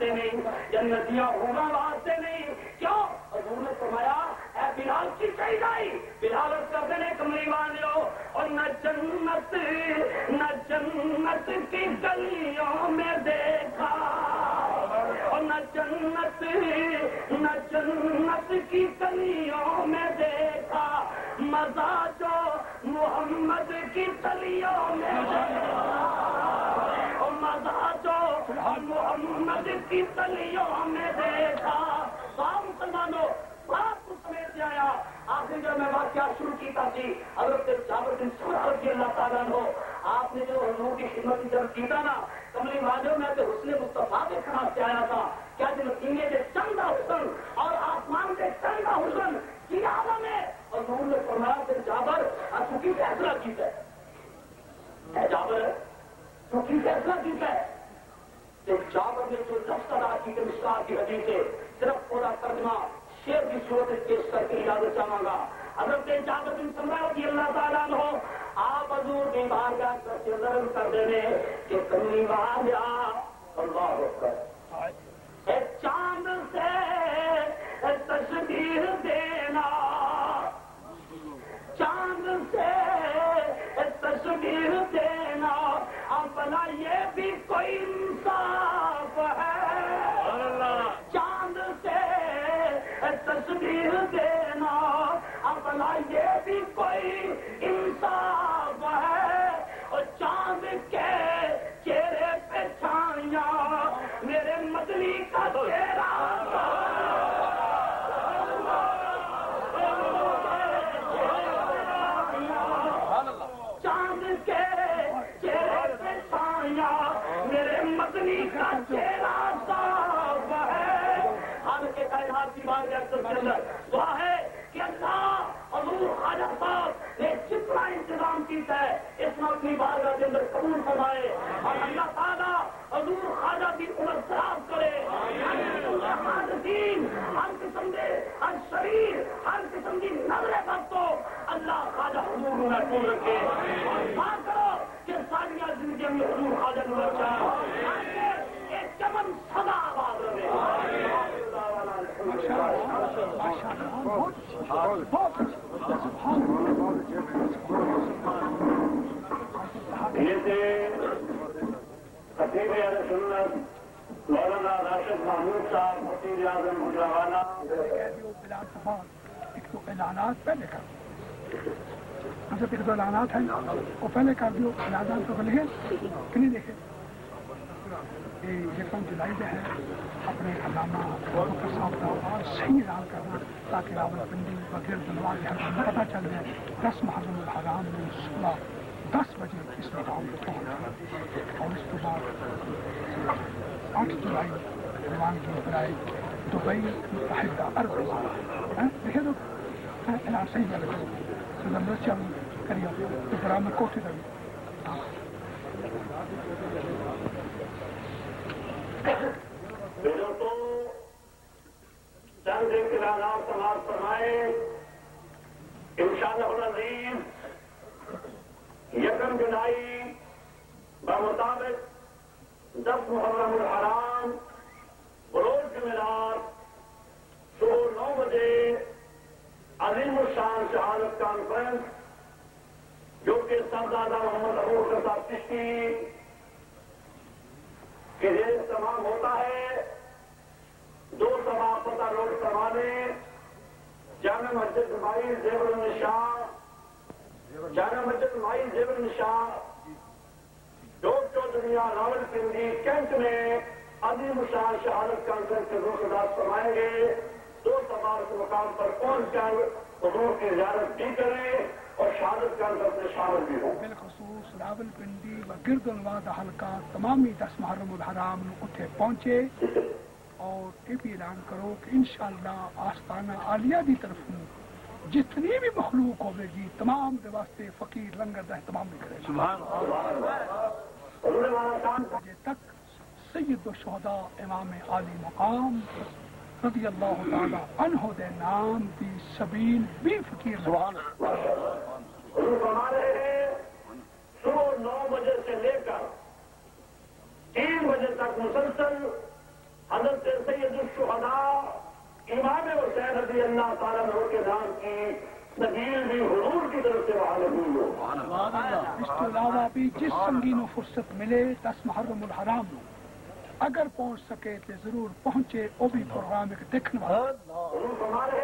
واسطے نہیں، جنتیاں ہوگا واسطے نہیں۔ کیوں؟ حضور نے فرمایا، اے بلال کی کہی گئی بلال کرتے نے کمری باندھ لو۔ اور نہ جنت نہ جنت کی گلیوں میں دیکھا۔ اور نہ جنت نہ جنت کی گلیوں میں دیکھا۔ مزہ جو محمد کی گلیوں میں اور مزہ جو محمد کی تلیوں میں دیکھا سب مسلمانوں سب کچھ سمیت آیا نے جو میں واقعہ شروع کی تھا جی حضرت جابر بن سمرہ رضی اللہ تعالیٰ عنہ، آپ نے جو حضور کی خدمت کی طرف کیتا نا، کملی ماجو میں تو حسن مصطفیٰ کے خلاف سے آیا تھا۔ کیا جو مدینے کے چندہ حسن اور آسمان کے چندہ حسن کی عالم ہے اور حضور نے فرمایا کہ جابر اور تو کی فیصلہ کیتا ہے اے جابر تو کی فیصلہ کیتا ہے کہ جابر نے جو لفظ ادا کی کہ مشکار کی حدیث ہے صرف پورا ترجمہ شیر کی صورت پیش کر کے اجازت چاہوں گا حضرت رضی اللہ تعالیٰ عنہ، آپ حضور کی بارگاہ کا کر دینے کہ کملی والا اللہ چاند سے تشبیر دینا۔ چاند سے تشبیر دینا۔ ہے۔ کہ اللہ حضور خواجہ صاحب نے جتنا انتظام کیا ہے، اس میں اپنی بارگاہ کے اندر قبول فرمائے۔ اور اللہ تعالیٰ حضور خواجہ کی عمر خراب ہر قسم کے ہر شریر، ہر قسم کی نظر بختوں اللہ خواجہ حضور محفوظ رکھے۔ کرو کہ زندگی میں حضور خواجہ کو رکھا ایک چمن سدا آباد سنت۔ مولانا راشد محمود صاحب، وزیر اعظم گجراوالا ایک تو اعلانات پہلے کر مطلب ایک دو اعلانات ہیں۔ وہ پہلے کر دو اعلانات تو لکھے کہ نہیں لکھے یکم جولائی جو ہے اپنے علامہ بکر صاحب کا اور صحیح اعلان کرنا تاکہ راول پنڈی وغیرہ دلوا کے ہر پتہ چل جائے دس محرم الحرام میں صبح دس بجے اس مقام پہ پہنچ اور اس کے بعد آٹھ جولائی روانگی برائے دبئی متحدہ عرب ہاں، دیکھے تو۔ ہاں، اعلان صحیح کر رہے زبردست چل کریے تو برام میں کوٹھی رہی میرے چند اقتدارات سماج فرمائے۔ انشاءاللہ العظیم، یکم جولائی دس محرم الحرام بروز جمعرات صبح نو بجے عظیم الشان شہادت کانفرنس جو کہ سردادا محمد ابو صاحب چشتی، کہ یہ تمام ہوتا ہے، دو سوا پتہ روڈ کروانے جامع مسجد مائی زیور النشاء، جامع مسجد مائی زیور النشاء چودھریا راول پنڈی کینٹ میں عظیم شاہ شہادت کانفرنس کے روز ادا فرمائیں گے۔ دو کے مقام پر پہنچ کر حضور کی زیارت بھی کریں اور شہادت کانفرنس میں شامل بھی ہوں۔ بالخصوص راول پنڈی و گرد الواد حلقہ تمامی دس محرم الحرام اتنے پہنچے اور یہ بھی اعلان کرو کہ انشاءاللہ آستانہ عالیہ کی طرف جتنی بھی مخلوق ہوے گی تمام دے واسطے فقیر لنگر دا اہتمام بھی کرے بجے تک سید و شہدا امام عالی مقام رضی اللہ تعالی عنہ دے نام دی سبیل بھی فقیر ہیں صبح نو بجے سے لے کر تین بجے تک مسلسل حضرت سید الشہداء امام حسین رضی اللہ تعالیٰ عنہ کے نام کی نبیل بھی حضور کی طرف سے وہاں ہوئی ہو اس کے علاوہ بھی جس سنگین و فرصت ملے دس محرم الحرام نو اگر پہنچ سکے تو ضرور پہنچے وہ بھی پروگرام ایک دیکھنے والا حضور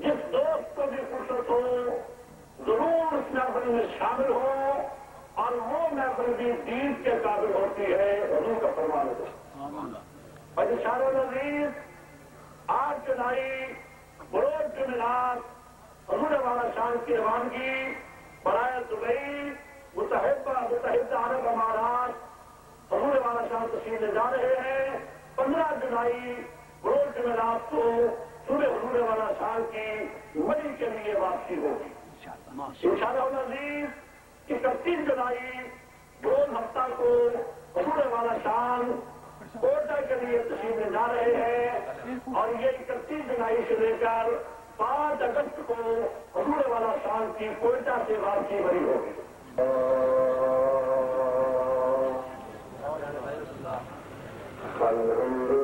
جس دوست کو بھی فرصت ہو ضرور اس محفل میں شامل ہو اور وہ محفل بھی دین کے قابل ہوتی ہے حضور کا فرمان ہے اور اشارہ نظیر آج جنائی بروز جمعرات حضور والا شان کی روانگی، برائے دبئی متحدہ متحدہ عرب امارات، حضور والا شان تشریف لے جا رہے ہیں۔ پندرہ جولائی، بروز جمعرات کو صبح حضور والا شان کی مئی کے لیے واپسی ہوگی۔ انشاءاللہ العزیز، اکتیس جولائی روز ہفتہ کو حضور والا شان کوٹا کے لیے تشریف لے جا رہے ہیں اور یہ اکتیس جولائی سے لے کر پانچ اگست کو حضور والا شام کی کوئٹہ سے واپسی بری ہوگی۔ الحمد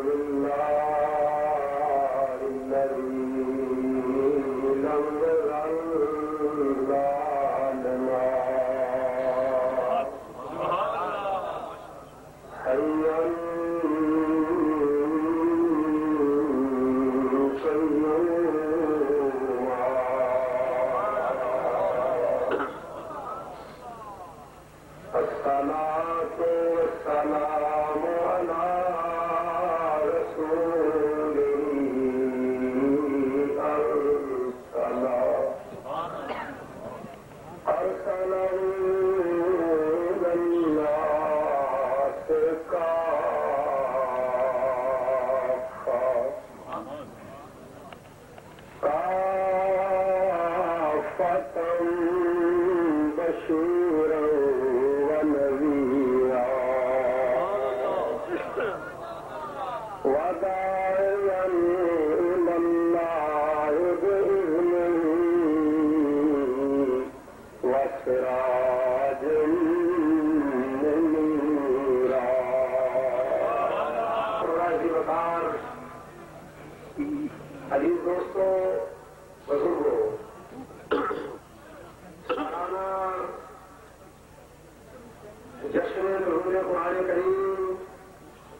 جشن ظہور قرآن کریم،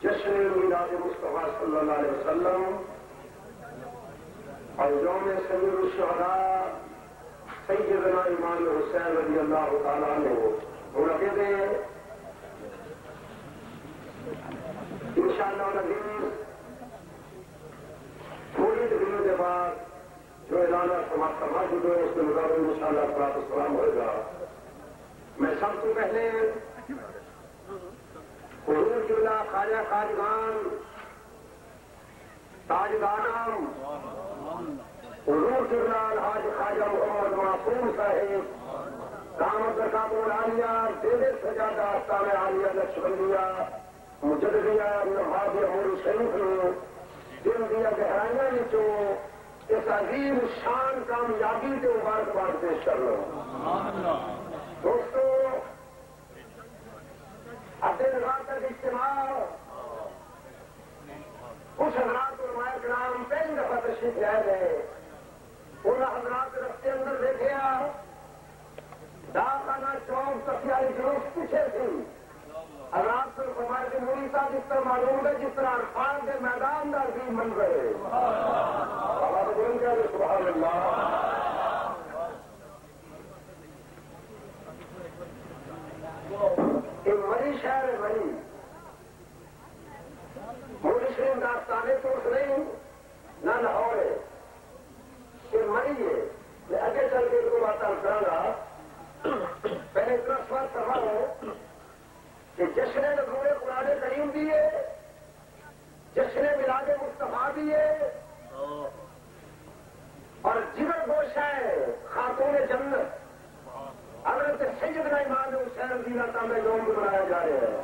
جشن میلاد مصطفیٰ صلی اللہ علیہ وسلم، اور یوم سید الشہداء، سیدنا امام حسین رضی اللہ تعالیٰ عنہ منعقد ہے۔ انشاءاللہ العزیز تھوڑی دنوں کے بعد جو اعلان سماعت کروا چکے ہیں اس کے مطابق ان شاء اللہ فلاط السلام ہوئے گا میں سب سے پہلے جملہ خواجہ خاجگان تاجدانم حضور جملہ الحاج خواجہ محمد معصوم صاحب. کامت برکات العالیہ دیدے سجادہ آستان عالیہ لکشمندیہ مجددیہ نواب امور شریف نے دل دیا گہرائیاں نیچو اس عظیم شان کامیابی کے مبارکباد پیش کر لو دوستو اپنے دفعہ تشریف لے گئے ان حضرات کے رستے اندر دیکھے داخانہ چوک تفیاری جلوس پیچھے تھی حضرات کو ہمارے کے موری صاحب جس طرح معلوم ہے جس طرح عرفان کے میدان کا عظیم منظر ہے سبحان اللہ یہ مری شہر ہے مری مری شریف داستانے تو نہیں نہ لاہور ہے یہ مری ہے میں آگے چل کے ان کو بات کروں گا پہلے اتنا سوال کر رہا ہوں کہ جشن نظور قرآن کریم دیے جشن ملاد مصطفیٰ دیے اور جگر گوش ہے خاتون جنت، حضرت سیدنا امام حسین رضی اللہ تعالی یوم بھی بنایا جا رہا ہے۔